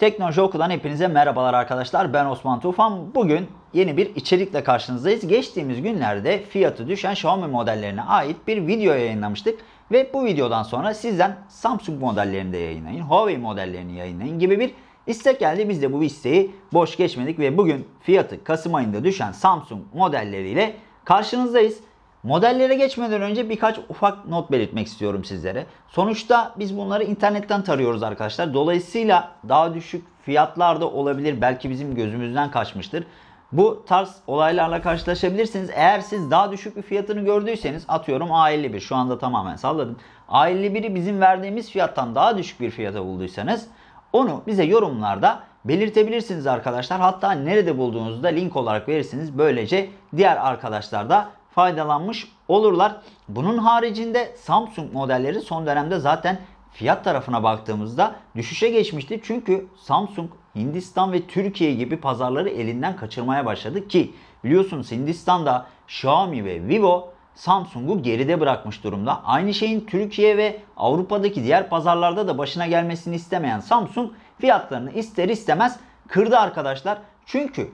Teknoloji Oku'dan hepinize merhabalar arkadaşlar. Ben Osman Tufan. Bugün yeni bir içerikle karşınızdayız. Geçtiğimiz günlerde fiyatı düşen Xiaomi modellerine ait bir video yayınlamıştık. Ve bu videodan sonra sizden Samsung modellerini de yayınlayın, Huawei modellerini yayınlayın gibi bir istek geldi. Biz de bu isteği boş geçmedik ve bugün fiyatı Kasım ayında düşen Samsung modelleriyle karşınızdayız. Modellere geçmeden önce birkaç ufak not belirtmek istiyorum sizlere. Sonuçta biz bunları internetten tarıyoruz arkadaşlar. Dolayısıyla daha düşük fiyatlar da olabilir. Belki bizim gözümüzden kaçmıştır. Bu tarz olaylarla karşılaşabilirsiniz. Eğer siz daha düşük bir fiyatını gördüyseniz atıyorum A51 şu anda tamamen salladım. A51'i bizim verdiğimiz fiyattan daha düşük bir fiyata bulduysanız onu bize yorumlarda belirtebilirsiniz arkadaşlar. Hatta nerede bulduğunuzu da link olarak verirsiniz. Böylece diğer arkadaşlar da faydalanmış olurlar. Bunun haricinde Samsung modelleri son dönemde zaten fiyat tarafına baktığımızda düşüşe geçmişti. Çünkü Samsung Hindistan ve Türkiye gibi pazarları elinden kaçırmaya başladı ki biliyorsunuz Hindistan'da Xiaomi ve Vivo Samsung'u geride bırakmış durumda. Aynı şeyin Türkiye ve Avrupa'daki diğer pazarlarda da başına gelmesini istemeyen Samsung fiyatlarını ister istemez kırdı arkadaşlar. Çünkü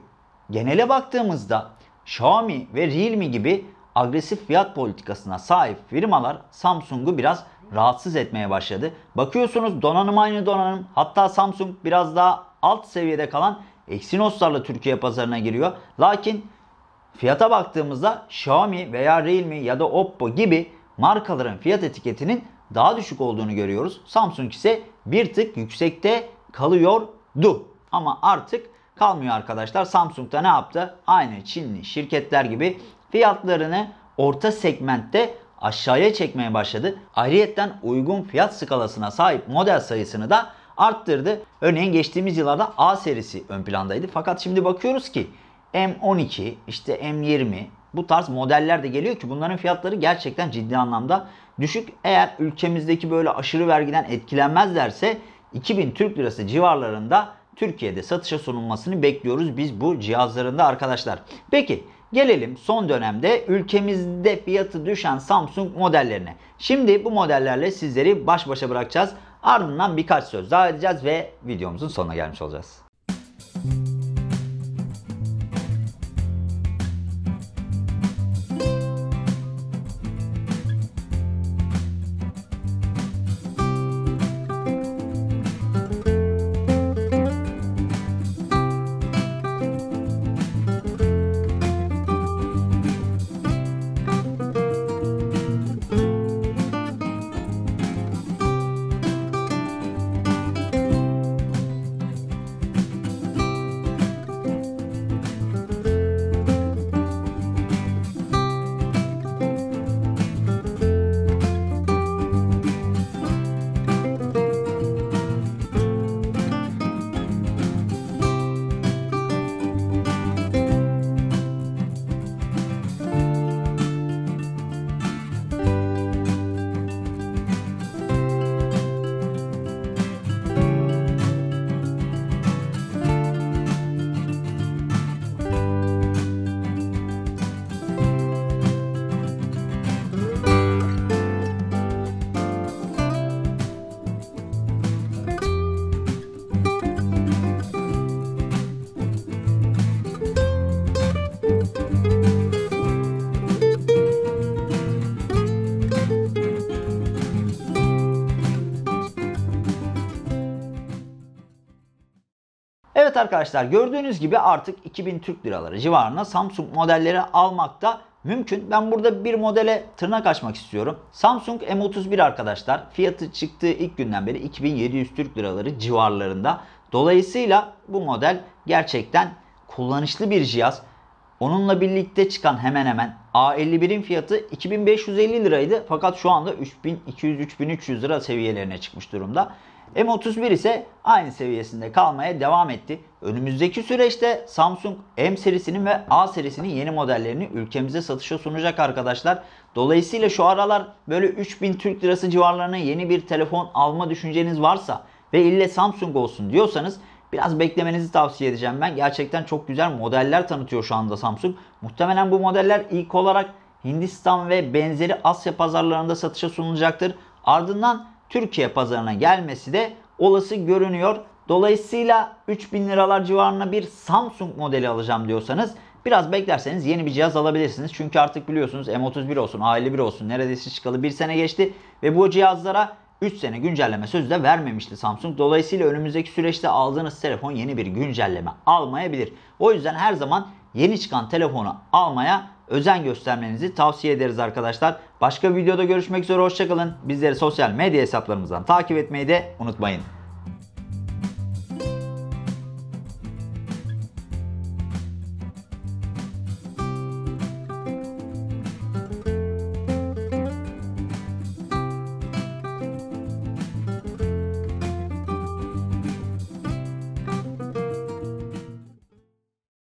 genele baktığımızda Xiaomi ve Realme gibi agresif fiyat politikasına sahip firmalar Samsung'u biraz rahatsız etmeye başladı. Bakıyorsunuz donanım aynı donanım. Hatta Samsung biraz daha alt seviyede kalan Exynos'larla Türkiye pazarına giriyor. Lakin fiyata baktığımızda Xiaomi veya Realme ya da Oppo gibi markaların fiyat etiketinin daha düşük olduğunu görüyoruz. Samsung ise bir tık yüksekte kalıyordu. Ama artık kalmıyor arkadaşlar. Samsung da ne yaptı? Aynı Çinli şirketler gibi fiyatlarını orta segmentte aşağıya çekmeye başladı. Ayrıyetten uygun fiyat skalasına sahip model sayısını da arttırdı. Örneğin geçtiğimiz yıllarda A serisi ön plandaydı. Fakat şimdi bakıyoruz ki M12, işte M20 bu tarz modeller de geliyor ki bunların fiyatları gerçekten ciddi anlamda düşük. Eğer ülkemizdeki böyle aşırı vergiden etkilenmezlerse 2000 Türk Lirası civarlarında Türkiye'de satışa sunulmasını bekliyoruz biz bu cihazlarında arkadaşlar. Peki gelelim son dönemde ülkemizde fiyatı düşen Samsung modellerine. Şimdi bu modellerle sizleri baş başa bırakacağız. Ardından birkaç söz daha edeceğiz ve videomuzun sonuna gelmiş olacağız. Evet arkadaşlar gördüğünüz gibi artık 2000 Türk liraları civarında Samsung modelleri almakta mümkün. Ben burada bir modele tırnak açmak istiyorum. Samsung M31 arkadaşlar fiyatı çıktığı ilk günden beri 2700 Türk liraları civarlarında. Dolayısıyla bu model gerçekten kullanışlı bir cihaz. Onunla birlikte çıkan hemen hemen A51'in fiyatı 2550 liraydı. Fakat şu anda 3200-3300 lira seviyelerine çıkmış durumda. M31 ise aynı seviyesinde kalmaya devam etti. Önümüzdeki süreçte Samsung M serisinin ve A serisinin yeni modellerini ülkemize satışa sunacak arkadaşlar. Dolayısıyla şu aralar böyle 3000 Türk Lirası civarlarına yeni bir telefon alma düşünceniz varsa ve ille Samsung olsun diyorsanız biraz beklemenizi tavsiye edeceğim ben. Gerçekten çok güzel modeller tanıtıyor şu anda Samsung. Muhtemelen bu modeller ilk olarak Hindistan ve benzeri Asya pazarlarında satışa sunulacaktır. Ardından Türkiye pazarına gelmesi de olası görünüyor. Dolayısıyla 3000 liralar civarında bir Samsung modeli alacağım diyorsanız biraz beklerseniz yeni bir cihaz alabilirsiniz. Çünkü artık biliyorsunuz M31 olsun, A51 olsun neredeyse çıkalı bir sene geçti ve bu cihazlara 3 sene güncelleme sözü de vermemişti Samsung. Dolayısıyla önümüzdeki süreçte aldığınız telefon yeni bir güncelleme almayabilir. O yüzden her zaman yeni çıkan telefonu almaya özen göstermenizi tavsiye ederiz arkadaşlar. Başka videoda görüşmek üzere hoşçakalın. Bizleri sosyal medya hesaplarımızdan takip etmeyi de unutmayın.